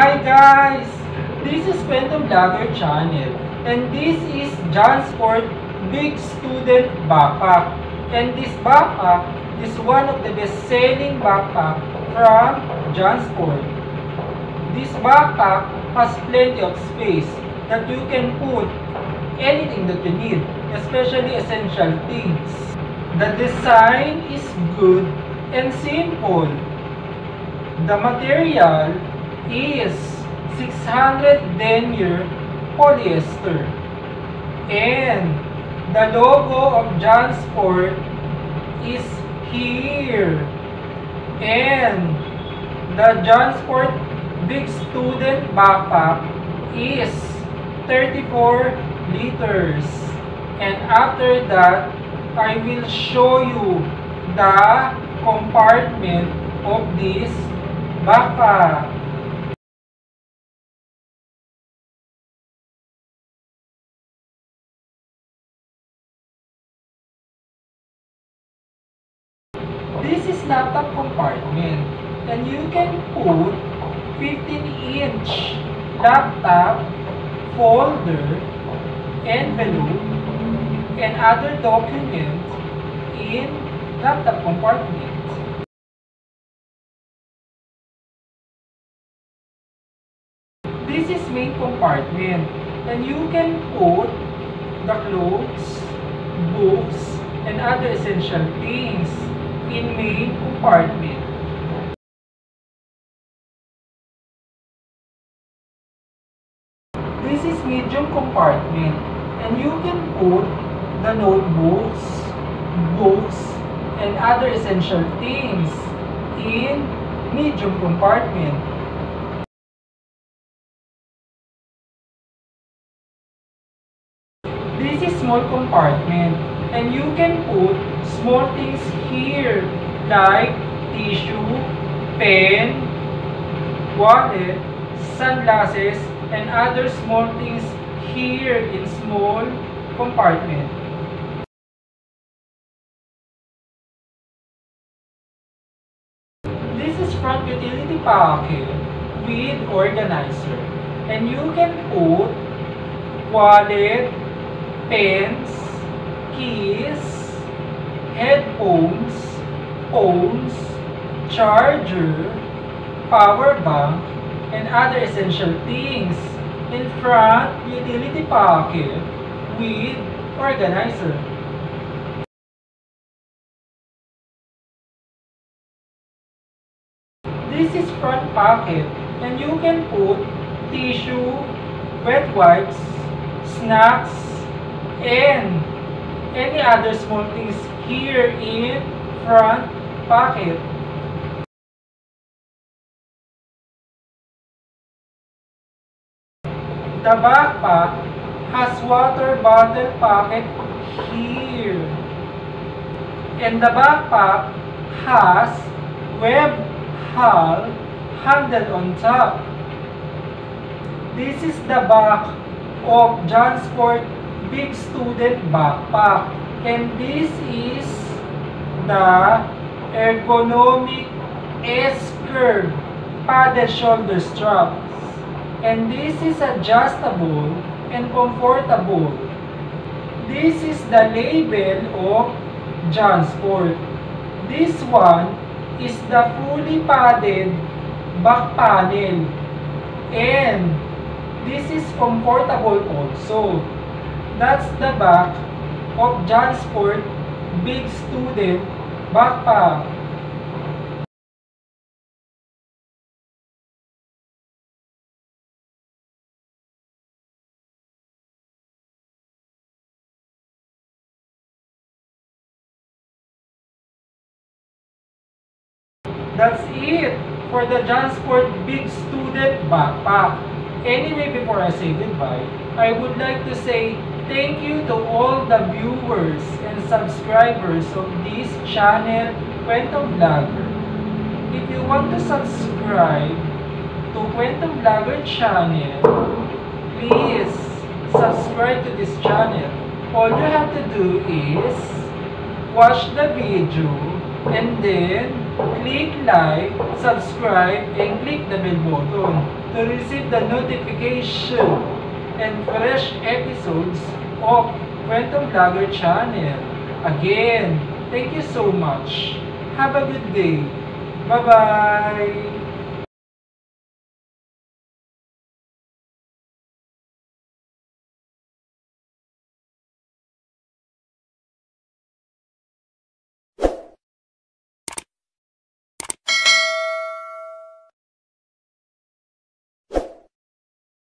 Hi guys! This is Kwento Vlogger channel and this is Jansport Big Student Backpack and this backpack is one of the best-selling backpack from Jansport. This backpack has plenty of space that you can put anything that you need, especially essential things. The design is good and simple. The material is 600 denier polyester. And the logo of Jansport is here. And the Jansport Big Student Backpack is 34 liters. And after that, I will show you the compartment of this backpack. Laptop compartment. And you can put 15 inch laptop, folder, envelope, and other documents in laptop compartment. This is main compartment. And you can put the clothes, books, and other essential things in main compartment. This is medium compartment and you can put the notebooks, books, and other essential things in medium compartment. This is small compartment and you can put small things here like tissue, pen, wallet, sunglasses, and other small things here in small compartment. This is front utility pocket with organizer and you can put wallet, pens, keys, headphones, phones, charger, power bank, and other essential things in front utility pocket with organizer. This is front pocket and you can put tissue, wet wipes, snacks, and any other small things here in front pocket. The backpack has water bottle pocket here. And the backpack has web haul handle on top. This is the back of Jansport Big Student Backpack. And this is the ergonomic S-curve padded shoulder straps. And this is adjustable and comfortable. This is the label of Jansport. This one is the fully padded back panel. And this is comfortable also. That's the back of Jansport Big Student Backpack. That's it for the Jansport Big Student Backpack. Anyway, before I say goodbye, I would like to say thank you to all the viewers and subscribers of this channel, Kwento Vlogger. If you want to subscribe to Kwento Vlogger channel, please subscribe to this channel. All you have to do is watch the video and then click like, subscribe, and click the bell button to receive the notification and fresh episodes of Kwentong Vlogger channel. Again, thank you so much. Have a good day. Bye-bye!